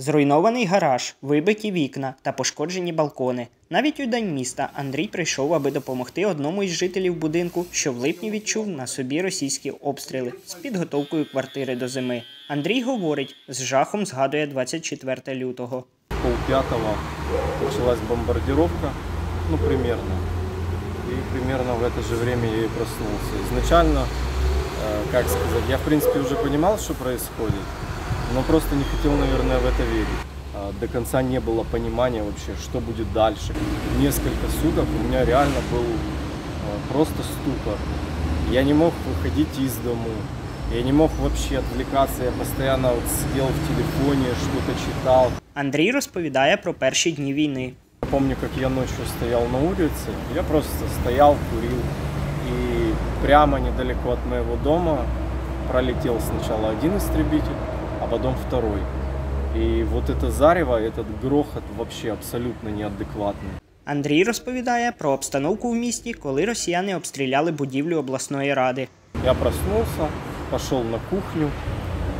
Зруйнований гараж, вибиті вікна та пошкоджені балкони. Навіть у день міста Андрій прийшов, аби допомогти одному із жителів будинку, що в липні відчув на собі російські обстріли з підготовкою квартири до зими. Андрій говорить, з жахом згадує 24 лютого. полпятого началась бомбардировка, ну примерно. И примерно в это же время я и проснулся. Изначально, э, как сказать, я в принципе уже понимал, что происходит, но просто не хотел, наверное, в это верить. А, До конца не было понимания вообще, что будет дальше. Несколько суток у меня реально был э, просто ступор. Я не мог выходить из дому. Я не мог вообще отвлекаться, я постоянно вот сидел в телефоне, что-то читал. Андрій розповідає про перші дні війни. Я помню, как я ночью стоял на улице, я просто стоял, курил, и прямо недалеко от моего дома пролетел сначала один истребитель, а потом второй. И вот это зарево, этот грохот вообще абсолютно неадекватный. Андрій розповідає про обстановку в місті, коли росіяни обстріляли будівлю обласної ради. Я проснулся, пошел на кухню.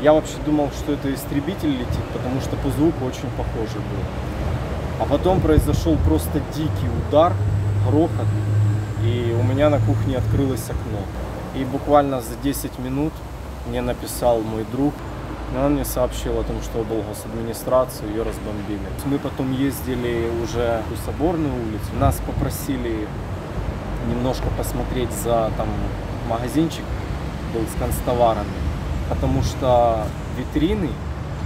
Я вообще думал, что это истребитель летит, потому что по звуку очень похоже было. А потом произошел просто дикий удар, грохот, и у меня на кухне открылось окно. И буквально за 10 минут мне написал мой друг, и он мне сообщил о том, что облгосадминистрацию ее разбомбили. Мы потом ездили уже в Соборную улицу, нас попросили немножко посмотреть за там магазинчик был с канцтоварами, потому что витрины,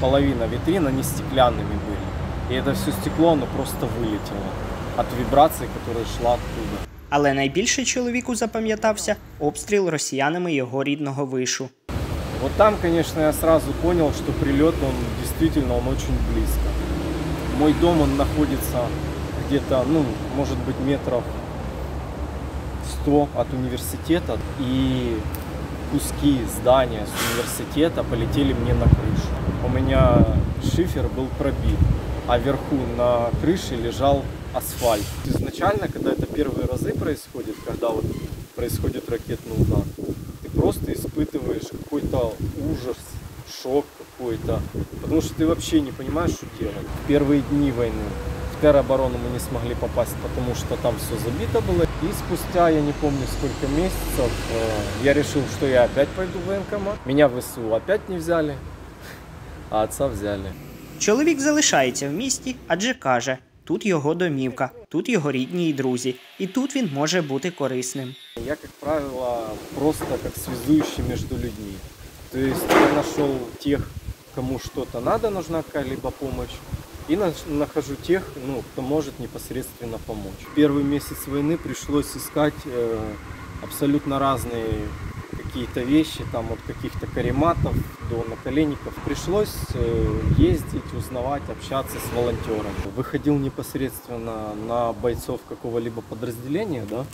половина витрин, они стеклянными были. И это все стекло, оно просто вылетело от вибрации, которая шла оттуда. Але найбільше чоловіку запам'ятався обстріл росіянами його рідного вишу. Вот там, конечно, я сразу понял, что прилет, он действительно, он очень близко. Мой дом, он находится где-то, ну, может быть, метров 100 от университета. И куски здания с университета полетели мне на крышу. У меня шифер был пробит, а вверху на крыше лежал асфальт. Изначально, когда это первые разы происходит, когда вот происходит ракетный удар, просто испытываешь какой-то ужас, шок какой-то, потому что ты вообще не понимаешь, что делать. В первые дни войны в тероборону мы не смогли попасть, потому что там все забито было. И спустя, я не помню сколько месяцев, э, я решил, что я опять пойду в военкомат. Меня в ВСУ опять не взяли, а отца взяли. Чоловік залишається в місті, адже каже, тут його домівка, тут його рідні і друзі, і тут він може бути корисним. Я, как правило, просто как связующий между людьми. То есть я нашел тех, кому что-то надо, нужна какая-либо помощь, и наш- нахожу тех, ну, кто может непосредственно помочь. Первый месяц войны пришлось искать э, абсолютно разные какие-то вещи, там от каких-то карематов до наколенников. Пришлось э, ездить, узнавать, общаться с волонтерами. Выходил непосредственно на бойцов какого-либо подразделения, да,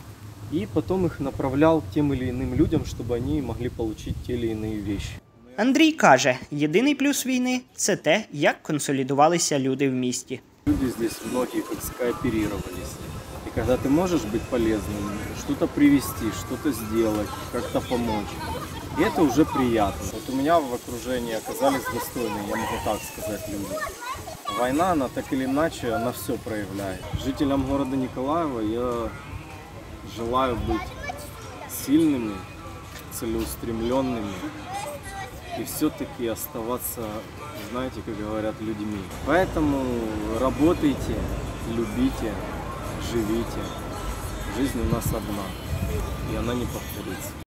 и потом их направлял тем или иным людям, чтобы они могли получить те или иные вещи. Андрій каже, єдиний плюс війни це те, як консолідувалися люди в місті. Люди здесь многие как скооперировались. И когда ты можешь быть полезным, что-то привести, что-то сделать, как-то помочь, и это уже приятно. Вот у меня в окружении оказались достойные, я могу так сказать, люди. Война, она так или иначе, она все проявляет. Жителям города Николаева я желаю быть сильными, целеустремленными и все-таки оставаться, знаете, как говорят, людьми. Поэтому работайте, любите, живите. Жизнь у нас одна, и она не повторится.